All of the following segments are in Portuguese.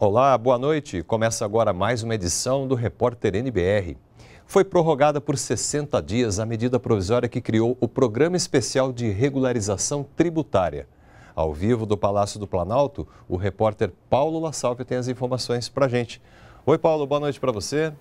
Olá, boa noite. Começa agora mais uma edição do Repórter NBR. Foi prorrogada por 60 dias a medida provisória que criou o Programa Especial de Regularização Tributária. Ao vivo do Palácio do Planalto, o repórter Paulo La Salve tem as informações para a gente. Oi, Paulo, boa noite para você.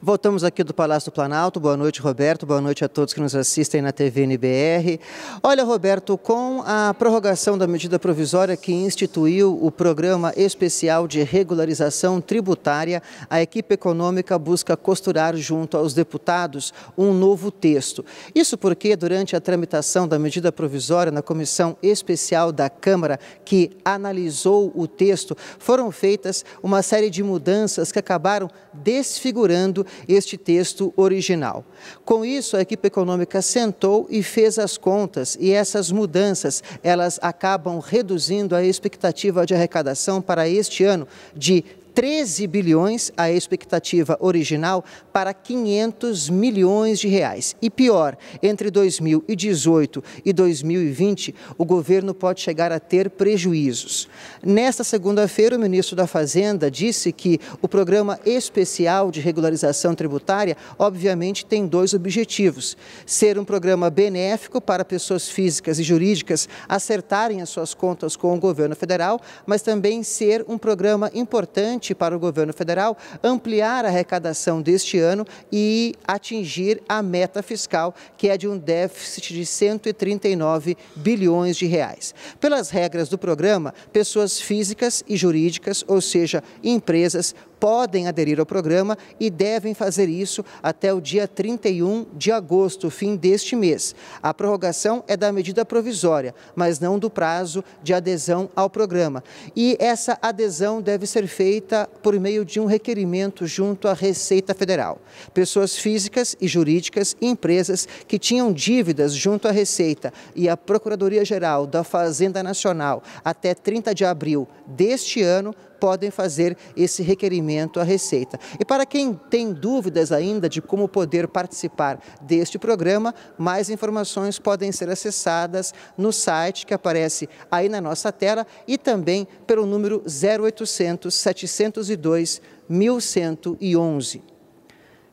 Voltamos aqui do Palácio do Planalto. Boa noite, Roberto. Boa noite a todos que nos assistem na TV NBR. Olha, Roberto, com a prorrogação da medida provisória que instituiu o Programa Especial de Regularização Tributária, a equipe econômica busca costurar junto aos deputados um novo texto. Isso porque, durante a tramitação da medida provisória na Comissão Especial da Câmara, que analisou o texto, foram feitas uma série de mudanças que acabaram desfigurando este texto original. Com isso, a equipe econômica sentou e fez as contas e essas mudanças, elas acabam reduzindo a expectativa de arrecadação para este ano de 13 bilhões, a expectativa original, para 500 milhões de reais. E pior, entre 2018 e 2020, o governo pode chegar a ter prejuízos. Nesta segunda-feira, o ministro da Fazenda disse que o programa especial de regularização tributária, obviamente, tem dois objetivos: ser um programa benéfico para pessoas físicas e jurídicas acertarem as suas contas com o governo federal, mas também ser um programa importante para o governo federal ampliar a arrecadação deste ano e atingir a meta fiscal, que é de um déficit de 139 bilhões de reais. Pelas regras do programa, pessoas físicas e jurídicas, ou seja, empresas, podem aderir ao programa e devem fazer isso até o dia 31 de agosto, fim deste mês. A prorrogação é da medida provisória, mas não do prazo de adesão ao programa. E essa adesão deve ser feita por meio de um requerimento junto à Receita Federal. Pessoas físicas e jurídicas e empresas que tinham dívidas junto à Receita e à Procuradoria-Geral da Fazenda Nacional até 30 de abril deste ano podem fazer esse requerimento à Receita. E para quem tem dúvidas ainda de como poder participar deste programa, mais informações podem ser acessadas no site que aparece aí na nossa tela e também pelo número 0800 702 1111.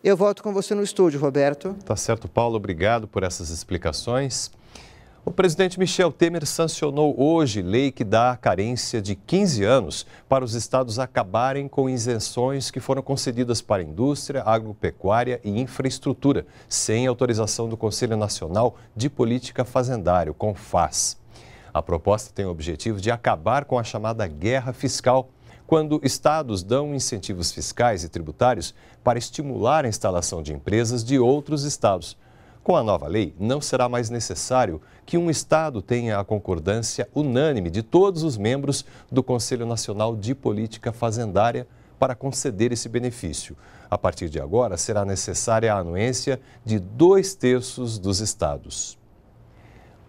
Eu volto com você no estúdio, Roberto. Tá certo, Paulo. Obrigado por essas explicações. O presidente Michel Temer sancionou hoje lei que dá carência de 15 anos para os estados acabarem com isenções que foram concedidas para indústria, agropecuária e infraestrutura, sem autorização do Conselho Nacional de Política Fazendário, CONFAS. A proposta tem o objetivo de acabar com a chamada guerra fiscal, quando estados dão incentivos fiscais e tributários para estimular a instalação de empresas de outros estados. Com a nova lei, não será mais necessário que um Estado tenha a concordância unânime de todos os membros do Conselho Nacional de Política Fazendária para conceder esse benefício. A partir de agora, será necessária a anuência de dois terços dos estados.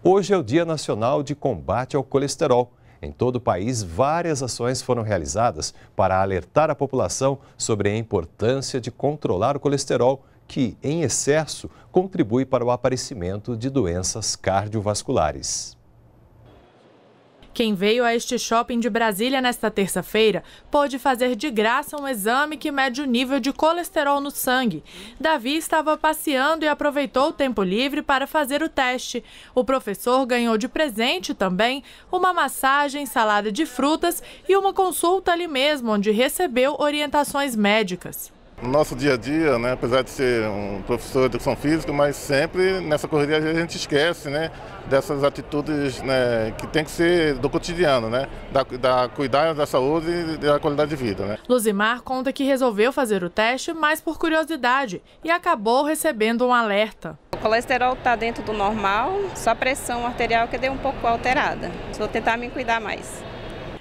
Hoje é o Dia Nacional de Combate ao Colesterol. Em todo o país, várias ações foram realizadas para alertar a população sobre a importância de controlar o colesterol que, em excesso, contribui para o aparecimento de doenças cardiovasculares. Quem veio a este shopping de Brasília nesta terça-feira pôde fazer de graça um exame que mede o nível de colesterol no sangue. Davi estava passeando e aproveitou o tempo livre para fazer o teste. O professor ganhou de presente também uma massagem, salada de frutas e uma consulta ali mesmo, onde recebeu orientações médicas. No nosso dia a dia, né, apesar de ser um professor de educação física, mas sempre nessa correria a gente esquece né, dessas atitudes né, que tem que ser do cotidiano, né, da, da cuidar da saúde e da qualidade de vida. Né. Luzimar conta que resolveu fazer o teste mais por curiosidade e acabou recebendo um alerta. O colesterol está dentro do normal, só a pressão arterial que deu um pouco alterada. Vou tentar me cuidar mais.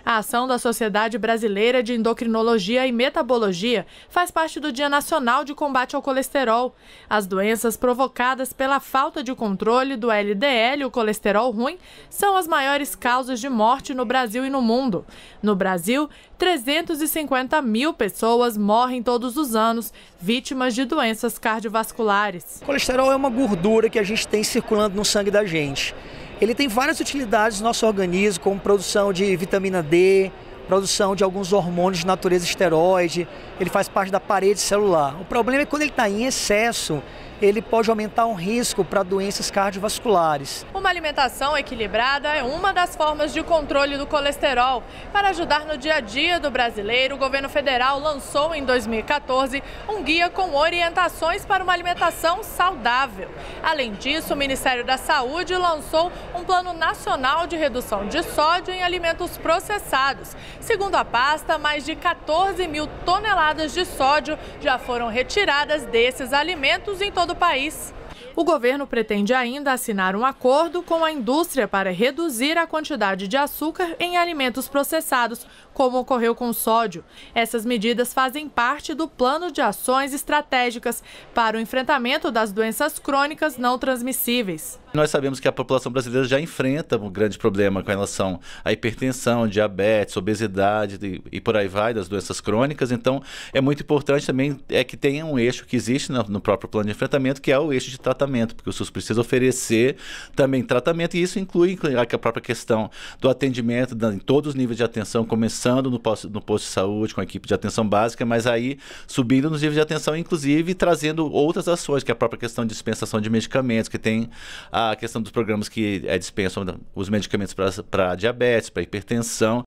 A ação da Sociedade Brasileira de Endocrinologia e Metabologia faz parte do Dia Nacional de Combate ao Colesterol. As doenças provocadas pela falta de controle do LDL, o colesterol ruim, são as maiores causas de morte no Brasil e no mundo. No Brasil, 350 mil pessoas morrem todos os anos vítimas de doenças cardiovasculares. O colesterol é uma gordura que a gente tem circulando no sangue da gente. Ele tem várias utilidades no nosso organismo, como produção de vitamina D, produção de alguns hormônios de natureza esteroide, ele faz parte da parede celular. O problema é quando ele está em excesso, ele pode aumentar um risco para doenças cardiovasculares. Uma alimentação equilibrada é uma das formas de controle do colesterol. Para ajudar no dia a dia do brasileiro, o governo federal lançou em 2014 um guia com orientações para uma alimentação saudável. Além disso, o Ministério da Saúde lançou um plano nacional de redução de sódio em alimentos processados. Segundo a pasta, mais de 14 mil toneladas de sódio já foram retiradas desses alimentos em todo país. O governo pretende ainda assinar um acordo com a indústria para reduzir a quantidade de açúcar em alimentos processados, como ocorreu com o sódio. Essas medidas fazem parte do plano de ações estratégicas para o enfrentamento das doenças crônicas não transmissíveis. Nós sabemos que a população brasileira já enfrenta um grande problema com relação à hipertensão, diabetes, obesidade e por aí vai, das doenças crônicas. Então, é muito importante também é que tenha um eixo que existe no próprio plano de enfrentamento, que é o eixo de tratamento, porque o SUS precisa oferecer também tratamento, e isso inclui a própria questão do atendimento em todos os níveis de atenção, começando no posto, no posto de saúde, com a equipe de atenção básica, mas aí subindo nos níveis de atenção, inclusive trazendo outras ações, que é a própria questão de dispensação de medicamentos, que tem a a questão dos programas que é, dispensam os medicamentos para diabetes, para hipertensão.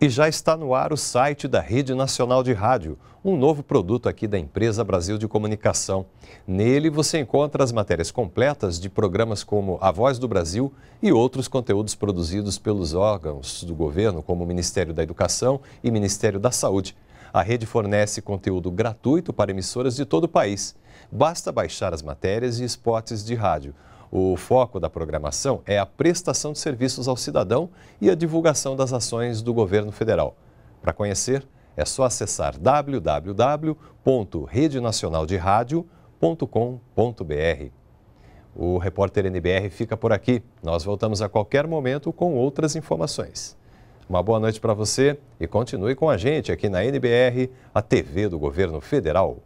E já está no ar o site da Rede Nacional de Rádio, um novo produto aqui da empresa Brasil de Comunicação. Nele você encontra as matérias completas de programas como A Voz do Brasil e outros conteúdos produzidos pelos órgãos do governo, como o Ministério da Educação e Ministério da Saúde. A rede fornece conteúdo gratuito para emissoras de todo o país. Basta baixar as matérias e spots de rádio. O foco da programação é a prestação de serviços ao cidadão e a divulgação das ações do governo federal. Para conhecer, é só acessar www.redenacionalderadio.com.br. O repórter NBR fica por aqui. Nós voltamos a qualquer momento com outras informações. Uma boa noite para você e continue com a gente aqui na NBR, a TV do Governo Federal.